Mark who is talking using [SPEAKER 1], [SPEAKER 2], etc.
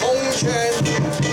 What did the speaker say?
[SPEAKER 1] 红圈。